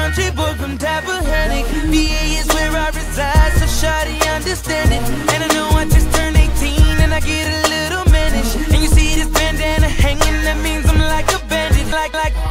country boy from Tappahannock VA is where I reside, so shawty understand it. And I know I just turned 18 and I get a little mannish. And you see this bandana hanging, that means I'm like a bandit Like, like